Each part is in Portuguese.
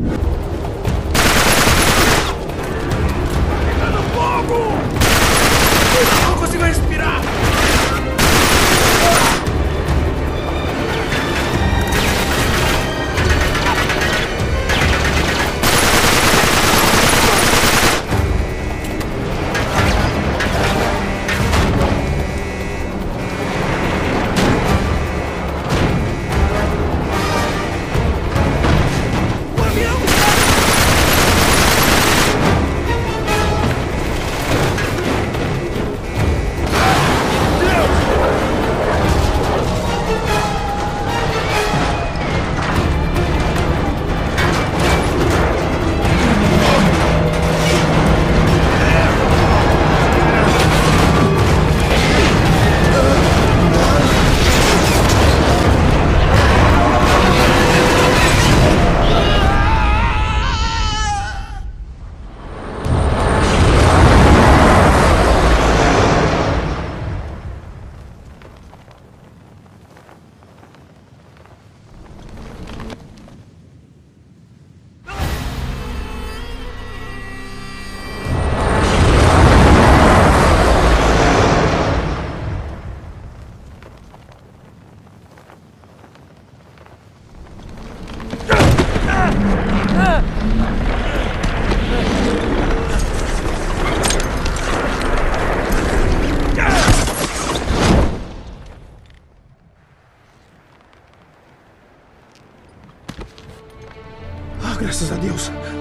you Graças a Deus.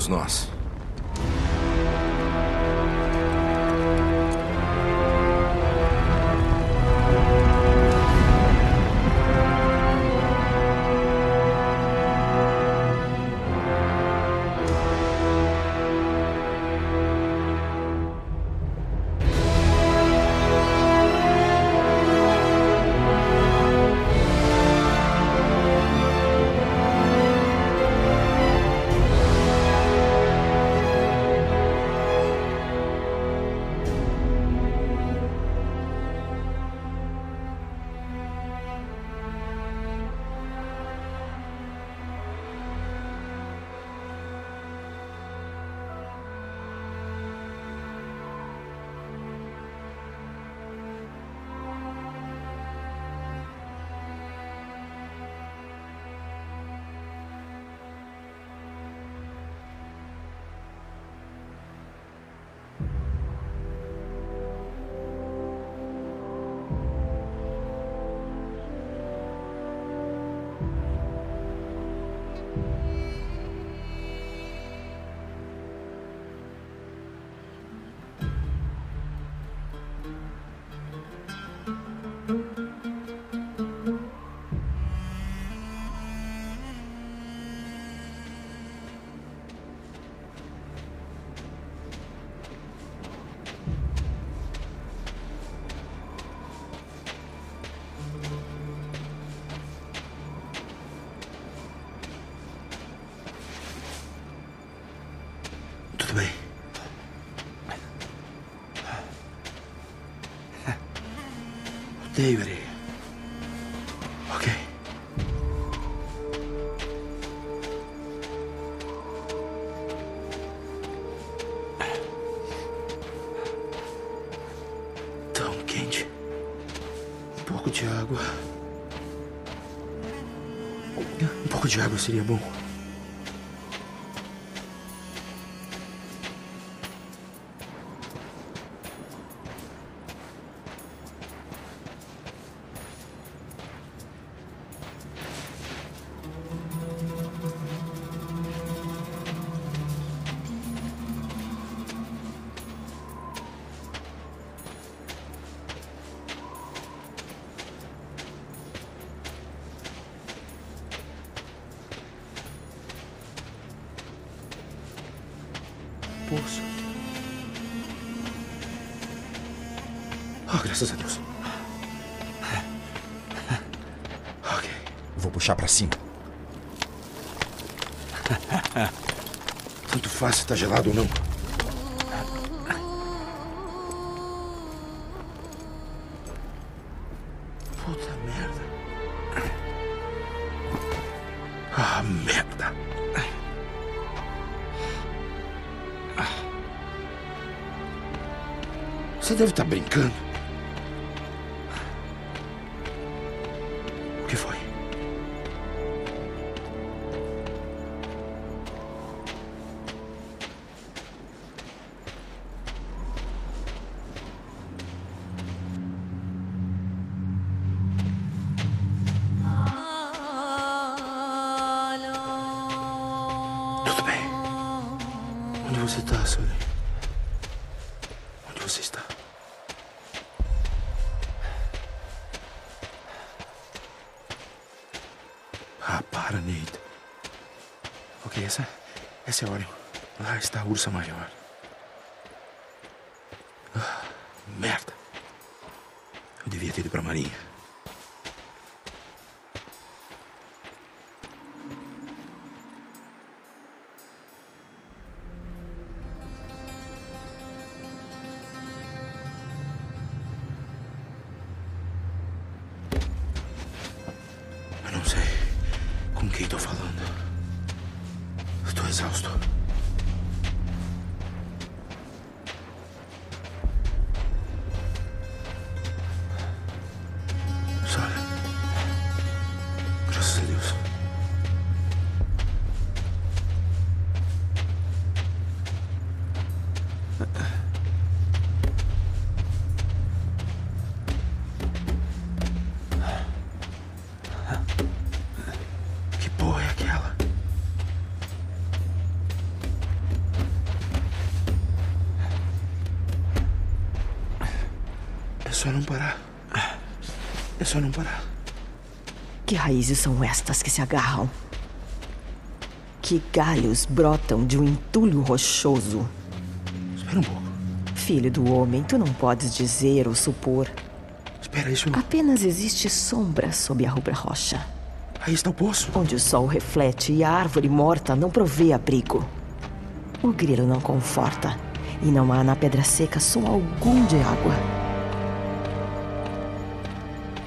Vamos nós. Areia. Ok. Tão quente. Um pouco de água. Um pouco de água seria bom. Poço. Oh, graças a Deus. Ok. Vou puxar pra cima. Tanto faz se tá gelado ou não. Deve estar brincando. O que foi? Tudo bem. Onde você está, Sully? É hora. Lá está a ursa maior. Ah, merda. Eu devia ter ido para a marinha. Só não parar. É só não parar. Que raízes são estas que se agarram? Que galhos brotam de um entulho rochoso? Espera um pouco. Filho do homem, tu não podes dizer ou supor. Espera, isso. Apenas existe sombra sob a rubra rocha, Aí está o poço. onde o sol reflete e a árvore morta não provê abrigo. O grilo não conforta, e não há na pedra seca som algum de água.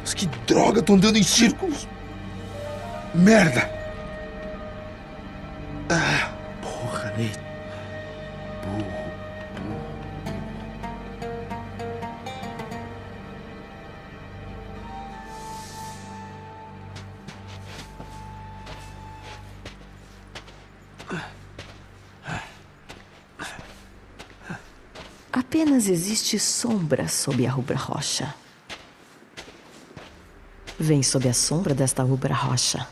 Mas que droga, tô andando em círculos. Merda. Ah, porra, Nate. Burro, burro. Apenas existe sombra sob a rubra rocha. Vem sob a sombra desta rubra rocha.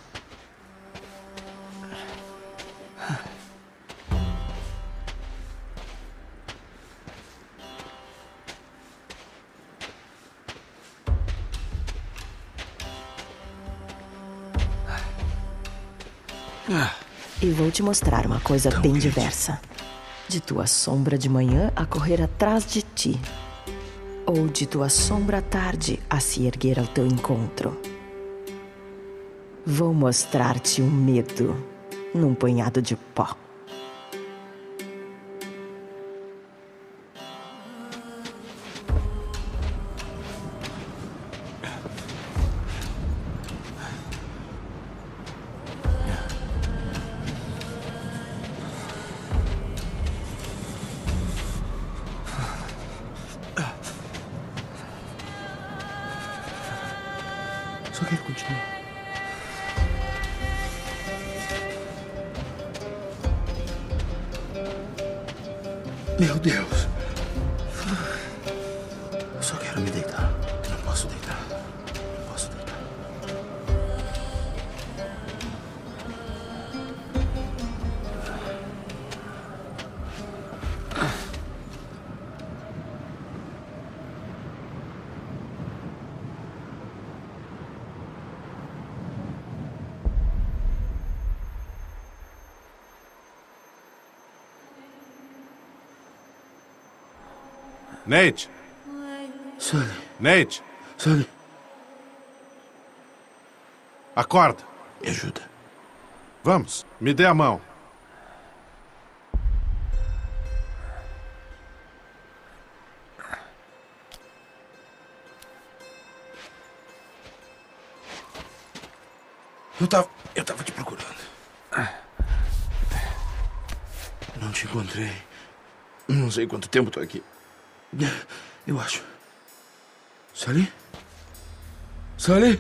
E vou te mostrar uma coisa Tão bem quente. diversa. De tua sombra de manhã a correr atrás de ti. Ou de tua sombra à tarde a se erguer ao teu encontro. Vou mostrar-te o medo num punhado de pó. Meu Deus. Nate! Sully, Nate! Sully, Acorda! me ajuda. Vamos, me dê a mão. Eu tava. Eu tava te procurando. Não te encontrei. Não sei quanto tempo tô aqui. Eu acho. Sully? Sully?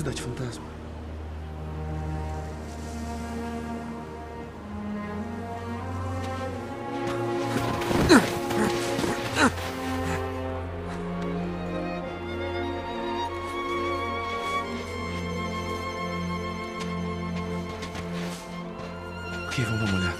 Cidade fantasma. Ok, vamos dar uma olhada.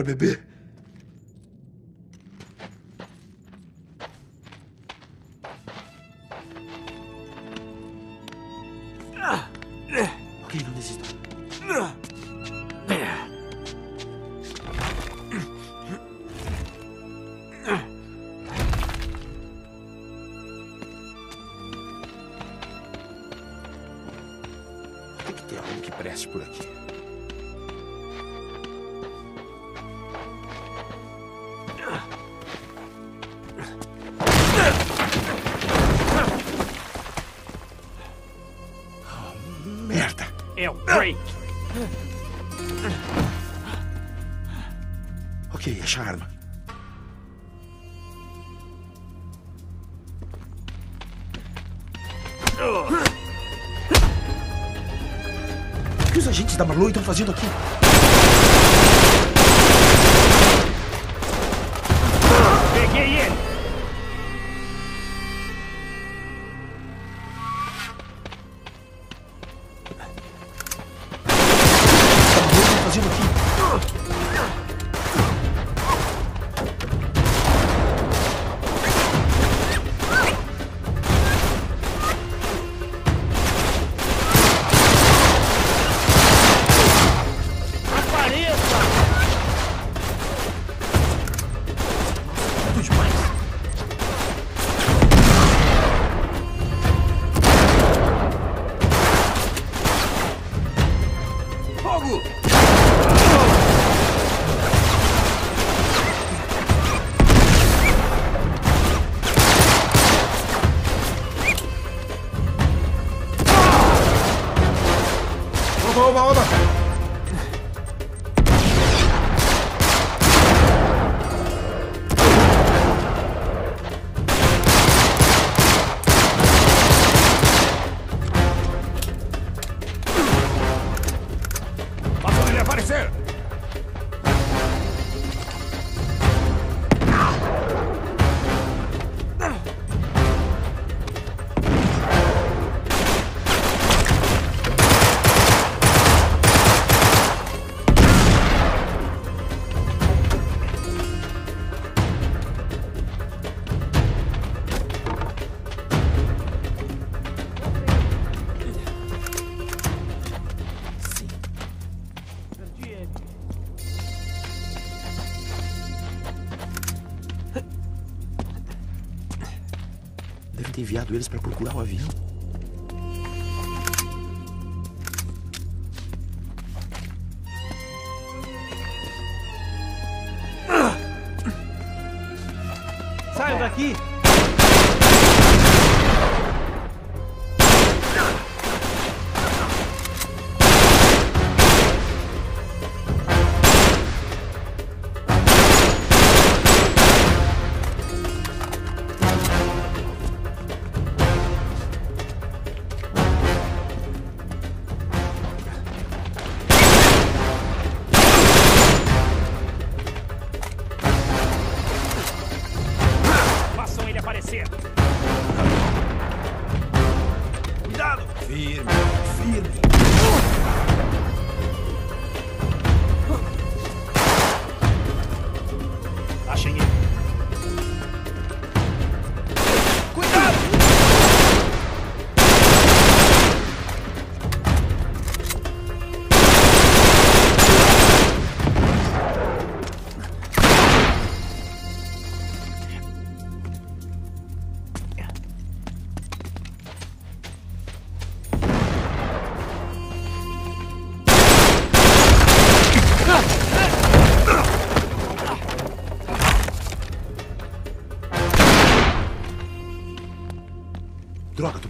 Pra beber. Ok, acha a arma. O que os agentes da Marlowe estão fazendo aqui? Eles para procurar o avião.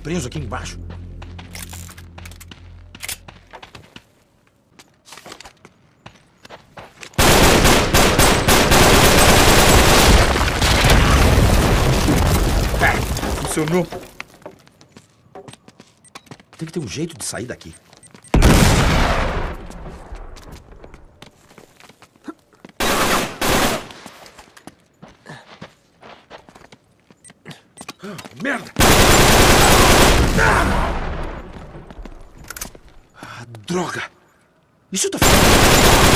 Preso aqui embaixo. Funcionou. Tem que ter um jeito de sair daqui. Merda! Ah, droga! Isso tá ficando.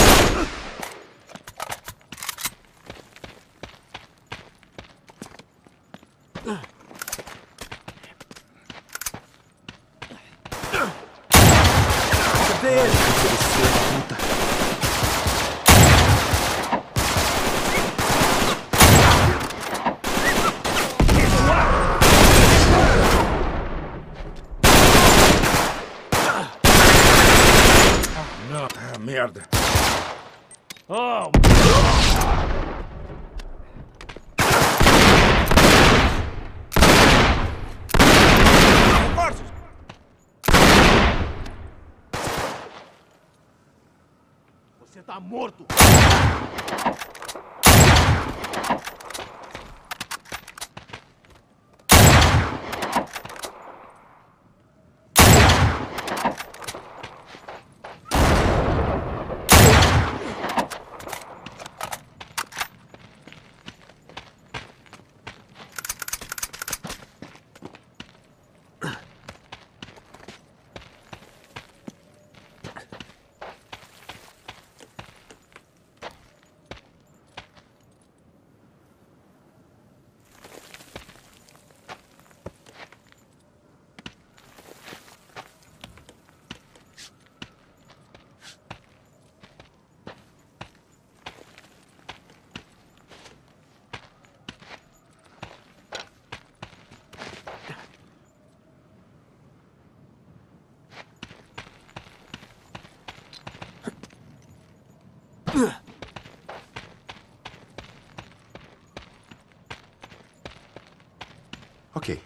Ok.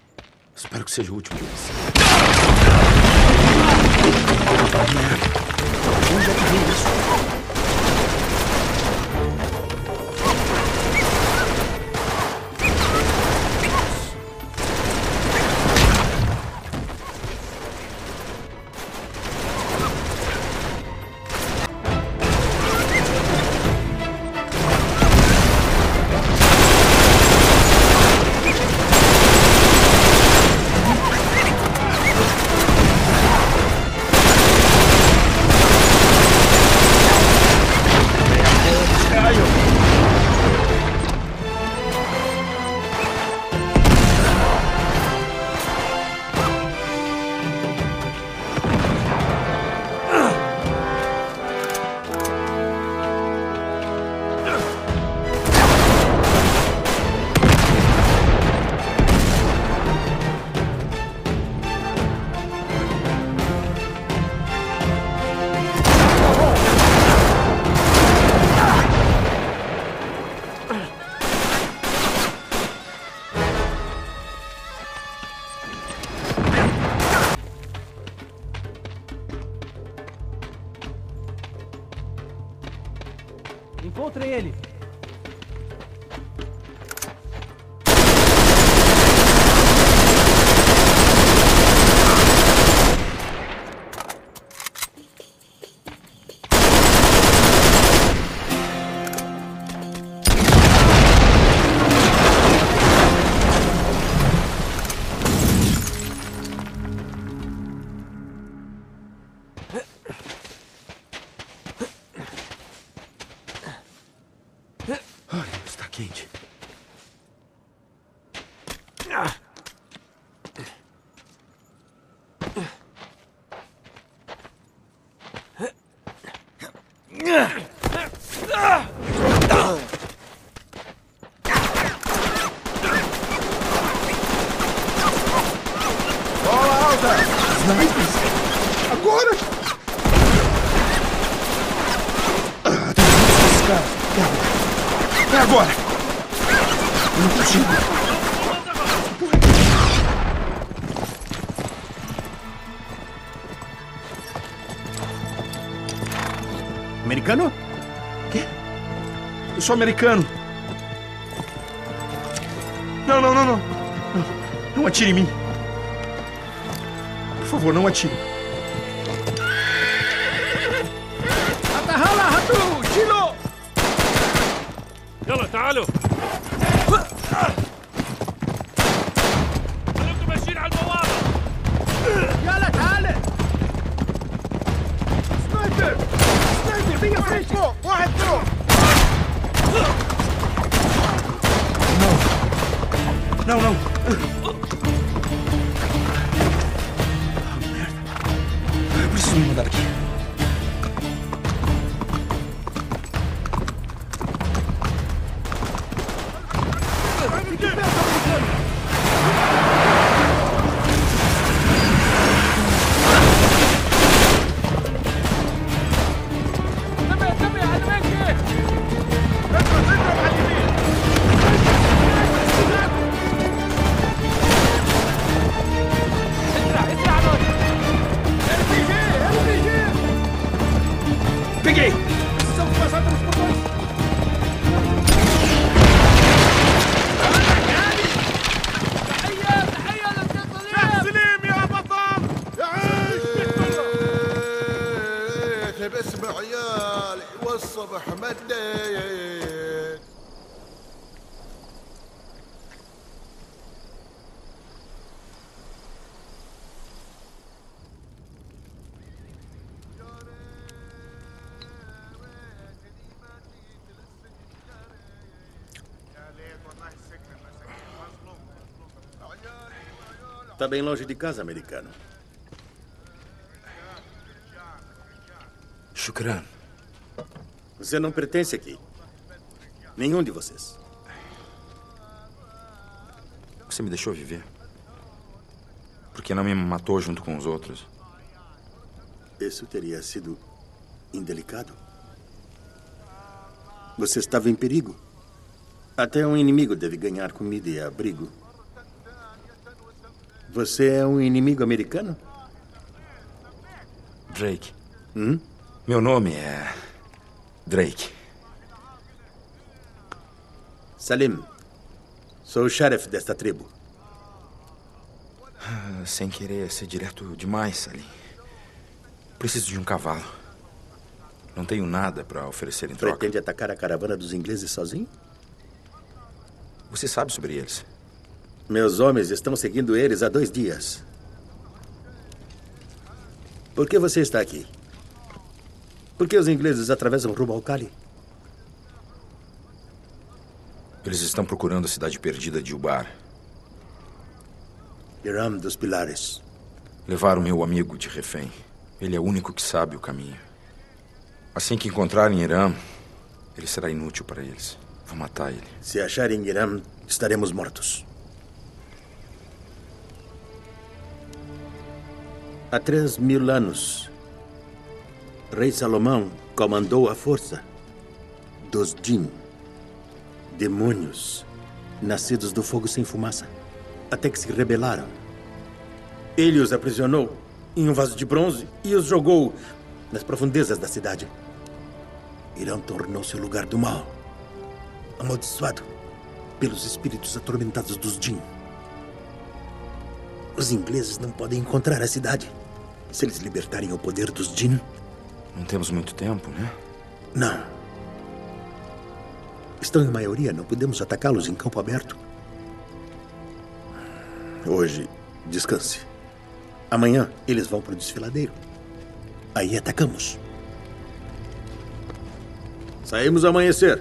Espero que seja o último deles. Onde é que vem isso? Americano? Quê? Eu sou americano. Não, não, não, não. Não, não atire em mim. Por favor, não atire. Tá bem longe de casa, americano. Shukran. Você não pertence aqui. Nenhum de vocês. Você me deixou viver. Por que não me matou junto com os outros? Isso teria sido indelicado. Você estava em perigo. Até um inimigo deve ganhar comida e abrigo. Você é um inimigo americano? Drake. Hum? Meu nome é. Drake. Salim. Sou o sheriff desta tribo. Ah, Sem querer ser direto demais, Salim. Preciso de um cavalo. Não tenho nada para oferecer em troca. Pretende atacar a caravana dos ingleses sozinho? Você sabe sobre eles? Meus homens estão seguindo eles há dois dias. Por que você está aqui? Por que os ingleses atravessam rumo ao Cali? Eles estão procurando a cidade perdida de Ubar. Hiram dos Pilares. Levaram meu amigo de refém. Ele é o único que sabe o caminho. Assim que encontrarem Irã, ele será inútil para eles. Vou matar ele. Se acharem Hiram, estaremos mortos. Há três mil anos, Rei Salomão comandou a força dos Jin, demônios nascidos do fogo sem fumaça, até que se rebelaram. Ele os aprisionou em um vaso de bronze e os jogou nas profundezas da cidade. Irão tornou-se o lugar do mal, amaldiçoado pelos espíritos atormentados dos Jin. Os ingleses não podem encontrar a cidade. Se eles libertarem o poder dos Jin, Não temos muito tempo, né? não. Estão em maioria, não podemos atacá-los em campo aberto. Hoje, descanse. Amanhã, eles vão para o desfiladeiro. Aí atacamos. Saímos amanhecer.